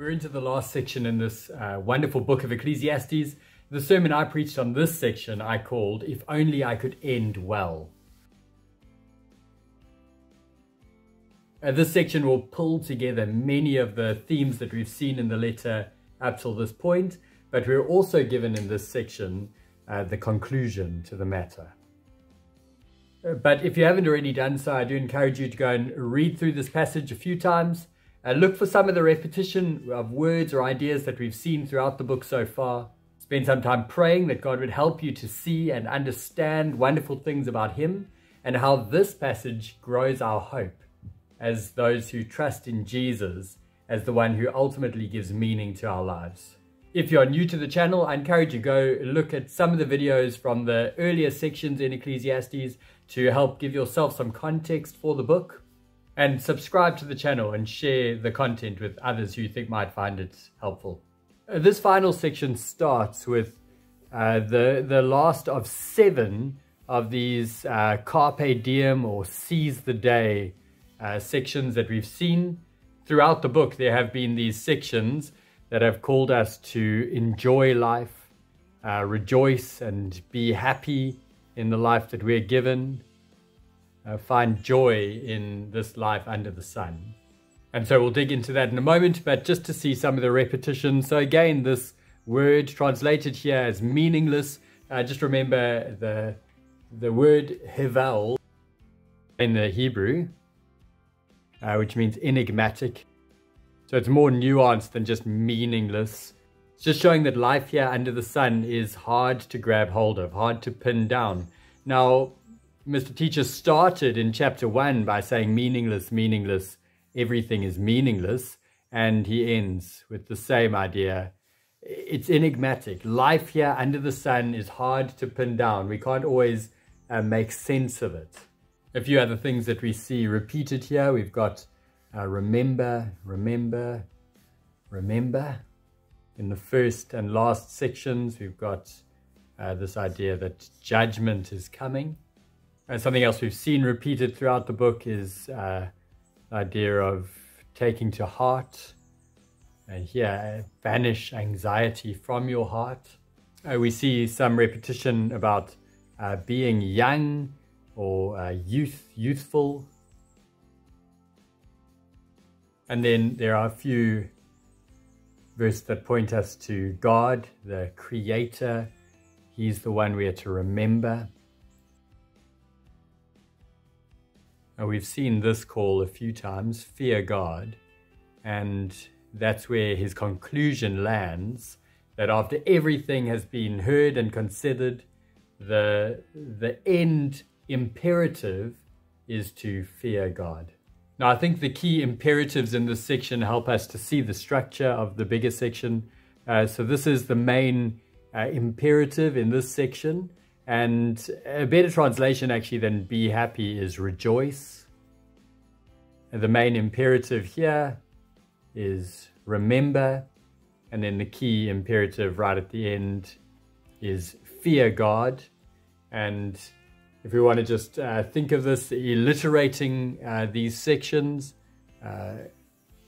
We're into the last section in this uh, wonderful book of Ecclesiastes. The sermon I preached on this section I called If Only I Could End Well. Uh, this section will pull together many of the themes that we've seen in the letter up till this point, but we're also given in this section uh, the conclusion to the matter. Uh, but if you haven't already done so, I do encourage you to go and read through this passage a few times. Uh, look for some of the repetition of words or ideas that we've seen throughout the book so far. Spend some time praying that God would help you to see and understand wonderful things about Him and how this passage grows our hope as those who trust in Jesus as the one who ultimately gives meaning to our lives. If you're new to the channel, I encourage you to go look at some of the videos from the earlier sections in Ecclesiastes to help give yourself some context for the book and subscribe to the channel and share the content with others who you think might find it helpful. Uh, this final section starts with uh, the, the last of seven of these uh, carpe diem or seize the day uh, sections that we've seen. Throughout the book, there have been these sections that have called us to enjoy life, uh, rejoice and be happy in the life that we're given, uh, find joy in this life under the sun. And so we'll dig into that in a moment, but just to see some of the repetition. So again, this word translated here as meaningless. Uh, just remember the the word hevel in the Hebrew uh, which means enigmatic. So it's more nuanced than just meaningless. It's just showing that life here under the sun is hard to grab hold of, hard to pin down. Now, Mr. Teacher started in chapter one by saying meaningless, meaningless, everything is meaningless. And he ends with the same idea. It's enigmatic. Life here under the sun is hard to pin down. We can't always uh, make sense of it a few other things that we see repeated here. We've got uh, remember, remember, remember. In the first and last sections, we've got uh, this idea that judgment is coming. And something else we've seen repeated throughout the book is uh, the idea of taking to heart. And here, banish anxiety from your heart. Uh, we see some repetition about uh, being young or uh, youth, youthful. And then there are a few verses that point us to God, the Creator. He's the one we are to remember. Now we've seen this call a few times, fear God, and that's where his conclusion lands, that after everything has been heard and considered, the, the end imperative is to fear God. Now, I think the key imperatives in this section help us to see the structure of the bigger section. Uh, so this is the main uh, imperative in this section. And a better translation actually than be happy is rejoice. The main imperative here is remember. And then the key imperative right at the end is fear God. And if we want to just uh, think of this alliterating uh, these sections, uh,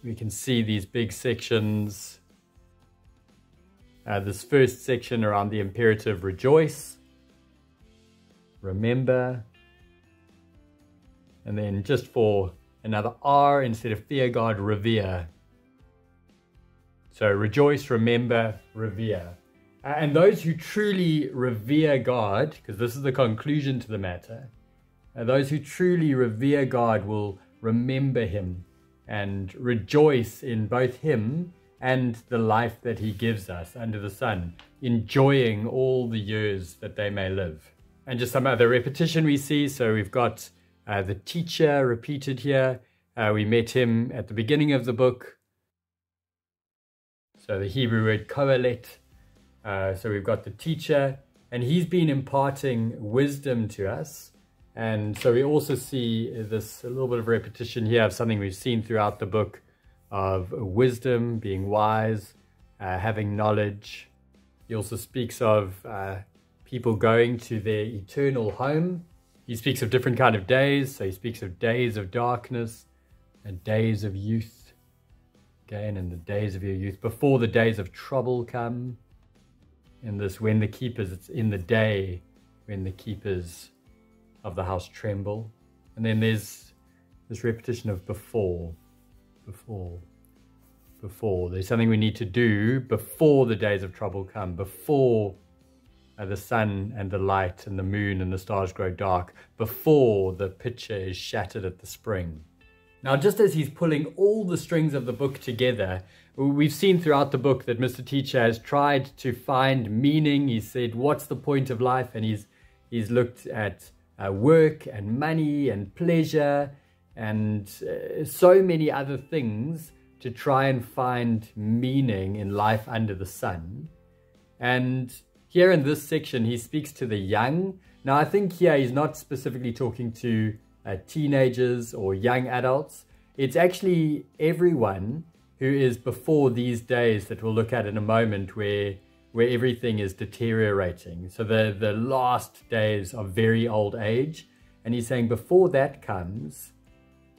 we can see these big sections. Uh, this first section around the imperative rejoice, remember, and then just for another R instead of fear God, revere. So rejoice, remember, revere. And those who truly revere God, because this is the conclusion to the matter, uh, those who truly revere God will remember him and rejoice in both him and the life that he gives us under the sun, enjoying all the years that they may live. And just some other repetition we see. So we've got uh, the teacher repeated here. Uh, we met him at the beginning of the book. So the Hebrew word kohelet uh, so we've got the teacher, and he's been imparting wisdom to us. And so we also see this a little bit of repetition here of something we've seen throughout the book of wisdom, being wise, uh, having knowledge. He also speaks of uh, people going to their eternal home. He speaks of different kind of days. So he speaks of days of darkness and days of youth. Again, in the days of your youth, before the days of trouble come. In this, when the keepers, it's in the day when the keepers of the house tremble. And then there's this repetition of before, before, before. There's something we need to do before the days of trouble come, before uh, the sun and the light and the moon and the stars grow dark, before the pitcher is shattered at the spring. Now, just as he's pulling all the strings of the book together, we've seen throughout the book that Mr. Teacher has tried to find meaning. He said, What's the point of life? And he's, he's looked at uh, work and money and pleasure and uh, so many other things to try and find meaning in life under the sun. And here in this section, he speaks to the young. Now, I think here he's not specifically talking to uh, teenagers or young adults. It's actually everyone who is before these days that we'll look at in a moment where where everything is deteriorating. So the, the last days of very old age. And he's saying before that comes,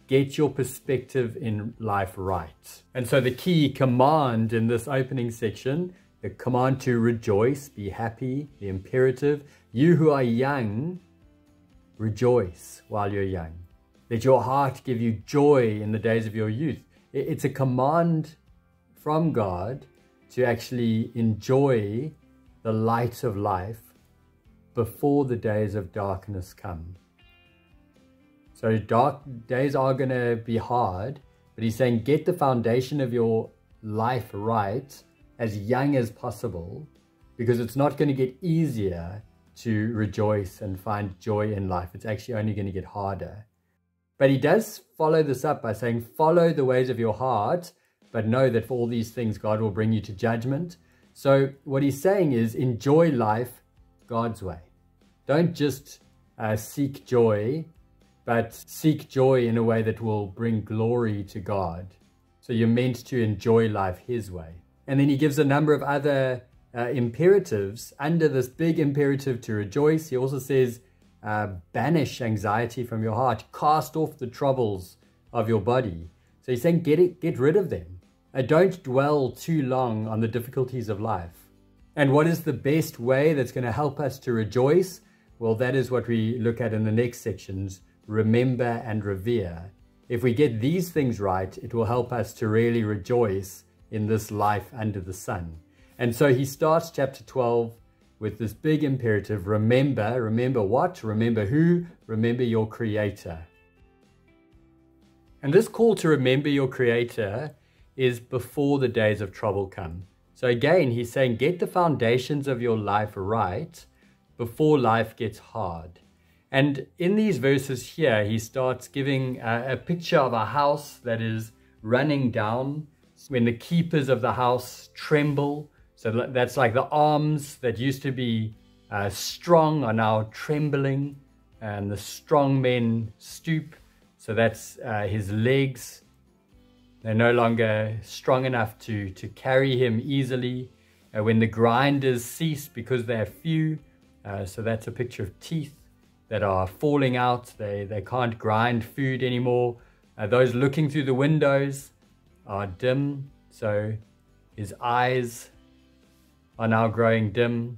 get your perspective in life right. And so the key command in this opening section, the command to rejoice, be happy, the imperative, you who are young, rejoice while you're young. Let your heart give you joy in the days of your youth. It's a command from God to actually enjoy the light of life before the days of darkness come. So dark days are going to be hard, but he's saying get the foundation of your life right as young as possible because it's not going to get easier to rejoice and find joy in life. It's actually only going to get harder. But he does follow this up by saying, follow the ways of your heart but know that for all these things, God will bring you to judgment. So, what he's saying is enjoy life God's way. Don't just uh, seek joy, but seek joy in a way that will bring glory to God. So, you're meant to enjoy life His way. And then he gives a number of other uh, imperatives under this big imperative to rejoice. He also says, uh, banish anxiety from your heart, cast off the troubles of your body. So he's saying, get it, get rid of them. Uh, don't dwell too long on the difficulties of life. And what is the best way that's going to help us to rejoice? Well, that is what we look at in the next sections remember and revere. If we get these things right, it will help us to really rejoice in this life under the sun. And so he starts chapter 12 with this big imperative remember. Remember what? Remember who? Remember your Creator. And this call to remember your Creator is before the days of trouble come. So again, he's saying get the foundations of your life right before life gets hard. And in these verses here, he starts giving a, a picture of a house that is running down when the keepers of the house tremble. So that's like the arms that used to be uh, strong are now trembling, and the strong men stoop. So that's uh, his legs they're no longer strong enough to, to carry him easily. Uh, when the grinders cease because they're few, uh, so that's a picture of teeth that are falling out. They, they can't grind food anymore. Uh, those looking through the windows are dim, so his eyes are now growing dim,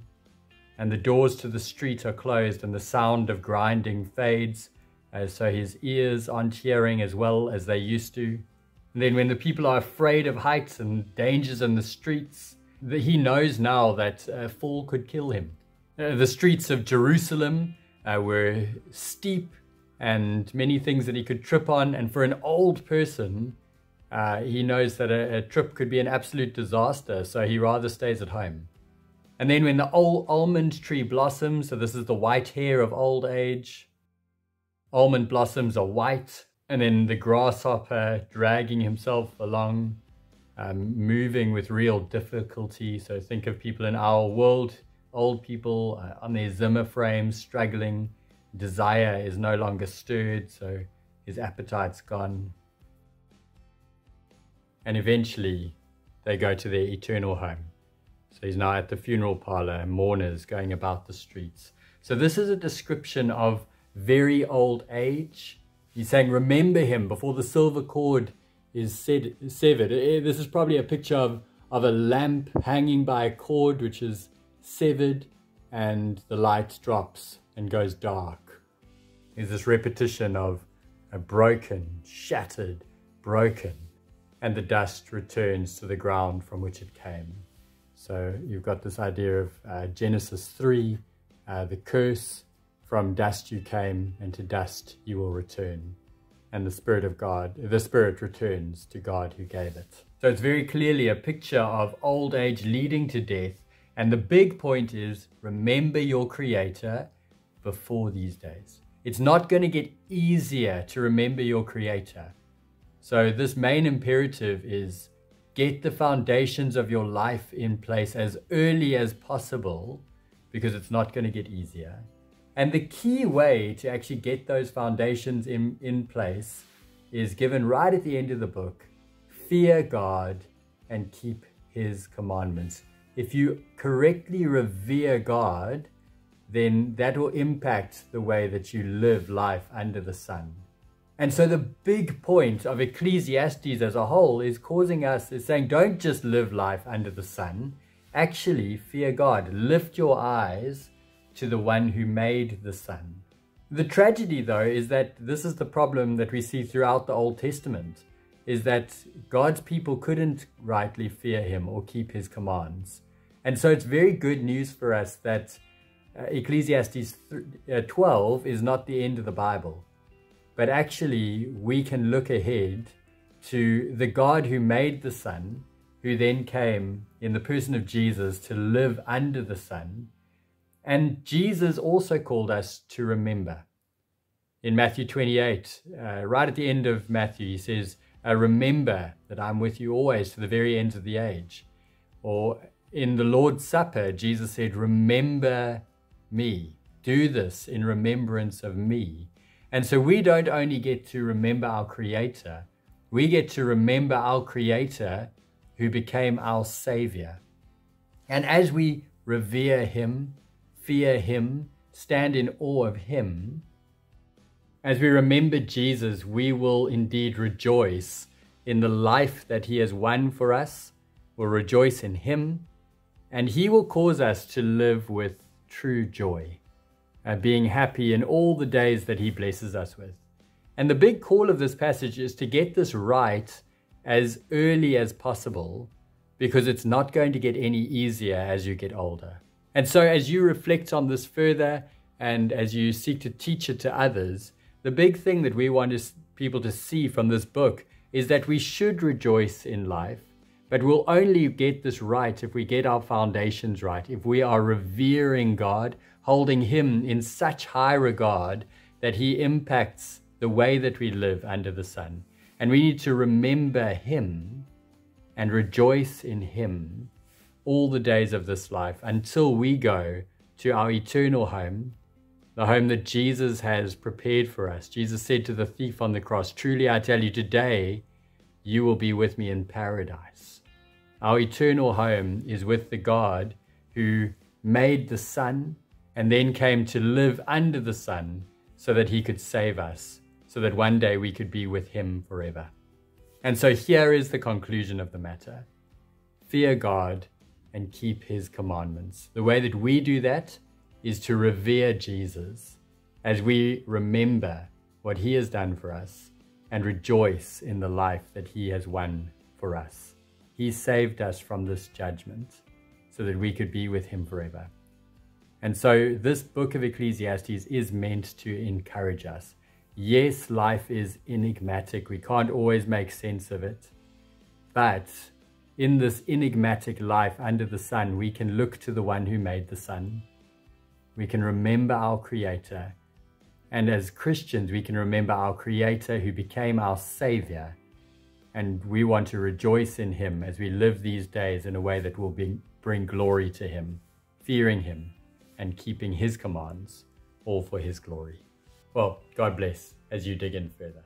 and the doors to the street are closed, and the sound of grinding fades, uh, so his ears aren't hearing as well as they used to. And then when the people are afraid of heights and dangers in the streets, he knows now that a fall could kill him. Uh, the streets of Jerusalem uh, were steep and many things that he could trip on. And for an old person, uh, he knows that a, a, trip could be an absolute disaster, so he rather stays at home. And then when the old almond tree blossoms, so this is the white hair of old age, almond blossoms are white, and then the grasshopper dragging himself along, um, moving with real difficulty. So think of people in our world, old people uh, on their Zimmer frames, struggling. Desire is no longer stirred, so his appetite's gone. And eventually, they go to their eternal home. So he's now at the funeral parlor and mourners going about the streets. So this is a description of very old age He's saying, remember him before the silver cord is severed. Eh, this is probably a picture of, of a lamp hanging by a cord which is severed and the light drops and goes dark. There's this repetition of a broken, shattered, broken, and the dust returns to the ground from which it came. So you've got this idea of uh, Genesis 3, uh, the curse, from dust you came and to dust you will return. And the Spirit of God, the Spirit returns to God who gave it. So it's very clearly a picture of old age leading to death. And the big point is remember your Creator before these days. It's not going to get easier to remember your Creator. So this main imperative is get the foundations of your life in place as early as possible because it's not going to get easier. And the key way to actually get those foundations in, in place is given right at the end of the book fear God and keep his commandments. If you correctly revere God, then that will impact the way that you live life under the sun. And so the big point of Ecclesiastes as a whole is causing us, is saying, don't just live life under the sun. Actually, fear God. Lift your eyes to the one who made the sun. The tragedy, though, is that this is the problem that we see throughout the Old Testament, is that God's people couldn't rightly fear him or keep his commands. And so it's very good news for us that uh, Ecclesiastes uh, 12 is not the end of the Bible, but actually we can look ahead to the God who made the sun, who then came in the person of Jesus to live under the sun, and Jesus also called us to remember. In Matthew 28, uh, right at the end of Matthew, he says, uh, Remember that I'm with you always to the very ends of the age. Or in the Lord's Supper, Jesus said, Remember me. Do this in remembrance of me. And so we don't only get to remember our Creator, we get to remember our Creator who became our Savior. And as we revere Him, fear him, stand in awe of him. As we remember Jesus, we will indeed rejoice in the life that he has won for us. We'll rejoice in him, and he will cause us to live with true joy, uh, being happy in all the days that he blesses us with. And the big call of this passage is to get this right as early as possible because it's not going to get any easier as you get older. And so, as you reflect on this further and as you seek to teach it to others, the big thing that we want people to see from this book is that we should rejoice in life, but we'll only get this right if we get our foundations right, if we are revering God, holding Him in such high regard that He impacts the way that we live under the sun. And we need to remember Him and rejoice in Him all the days of this life until we go to our eternal home, the home that Jesus has prepared for us. Jesus said to the thief on the cross, Truly I tell you, today you will be with me in paradise. Our eternal home is with the God who made the sun and then came to live under the sun so that he could save us, so that one day we could be with him forever. And so here is the conclusion of the matter fear God and keep his commandments. The way that we do that is to revere Jesus as we remember what he has done for us and rejoice in the life that he has won for us. He saved us from this judgment so that we could be with him forever. And so this book of Ecclesiastes is meant to encourage us. Yes, life is enigmatic. We can't always make sense of it. But in this enigmatic life under the sun, we can look to the one who made the sun. We can remember our Creator. And as Christians, we can remember our Creator who became our Savior. And we want to rejoice in Him as we live these days in a way that will bring glory to Him, fearing Him and keeping His commands, all for His glory. Well, God bless as you dig in further.